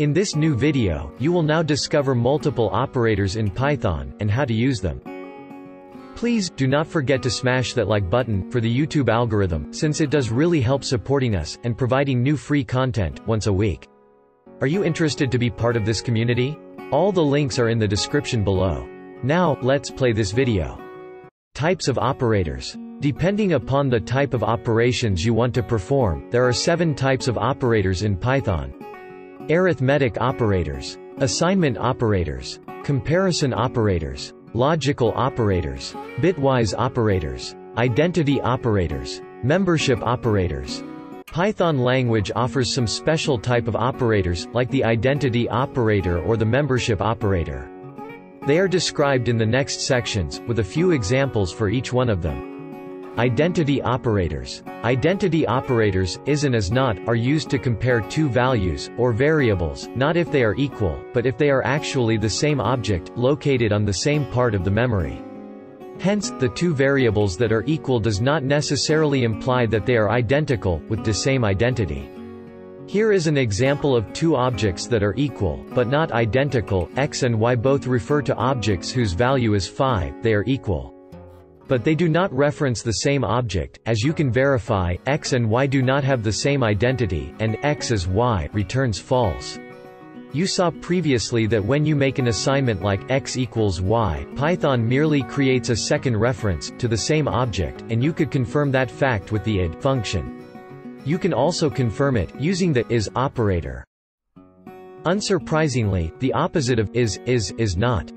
In this new video, you will now discover multiple operators in Python, and how to use them. Please, do not forget to smash that like button, for the YouTube algorithm, since it does really help supporting us, and providing new free content, once a week. Are you interested to be part of this community? All the links are in the description below. Now, let's play this video. Types of operators. Depending upon the type of operations you want to perform, there are seven types of operators in Python. Arithmetic operators. Assignment operators. Comparison operators. Logical operators. Bitwise operators. Identity operators. Membership operators. Python language offers some special type of operators, like the identity operator or the membership operator. They are described in the next sections, with a few examples for each one of them. Identity operators. Identity operators, is and is not, are used to compare two values, or variables, not if they are equal, but if they are actually the same object, located on the same part of the memory. Hence, the two variables that are equal does not necessarily imply that they are identical, with the same identity. Here is an example of two objects that are equal, but not identical, x and y both refer to objects whose value is 5, they are equal. But they do not reference the same object, as you can verify, x and y do not have the same identity, and x is y returns false. You saw previously that when you make an assignment like x equals y, Python merely creates a second reference, to the same object, and you could confirm that fact with the id function. You can also confirm it, using the is operator. Unsurprisingly, the opposite of is, is, is not.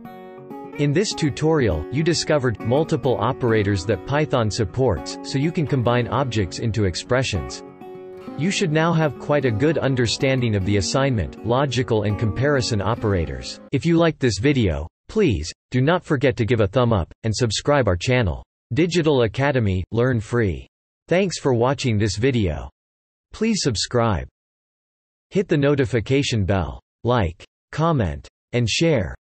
In this tutorial, you discovered multiple operators that Python supports, so you can combine objects into expressions. You should now have quite a good understanding of the assignment, logical and comparison operators. If you liked this video, please, do not forget to give a thumb up, and subscribe our channel. Digital Academy, learn free. Thanks for watching this video. Please subscribe. Hit the notification bell. Like, comment, and share.